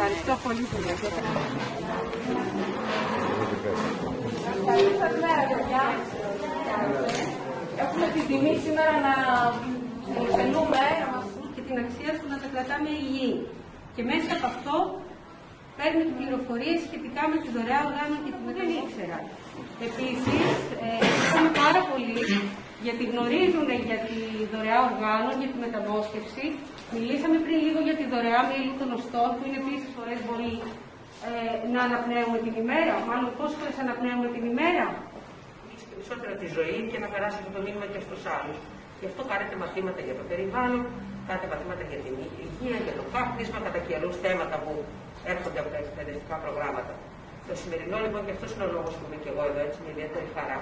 Ευχαριστώ πολύ που Καλή σας μέρα, παιδιά. Έχουμε την τιμή σήμερα να επενούμε και την αξία του να τα κρατάμε υγιή. Και μέσα από αυτό παίρνουμε πληροφορίες σχετικά με τη δωρεά οργάνων και τη δεν ήξερα. Επίσης, ε, πάρα πολύ γιατί γνωρίζουν για τη δωρεά οργάνων, για τη μεταμόσχευση. Μιλήσαμε πριν λίγο για τη δωρεά μήλου των οστών, που είναι επίσης φορές μπορεί ε, να αναπνέουμε την ημέρα. Μάλλον πόσες φορές αναπνέουμε την ημέρα; Περισσότερα τη ζωή και να περάσει αυτό το μήνυμα και στους άλλους. Γι' αυτό κάνετε μαθήματα για το περιβάλλον, κάνετε μαθήματα για την υγεία, για το κάπνισμα, κατά καιρούς θέματα που έρχονται από τα εκπαιδευτικά προγράμματα. Το σημερινό λοιπόν και αυτός είναι ο λόγος που είμαι και εγώ εδώ έτσι με ιδιαίτερη χαρά.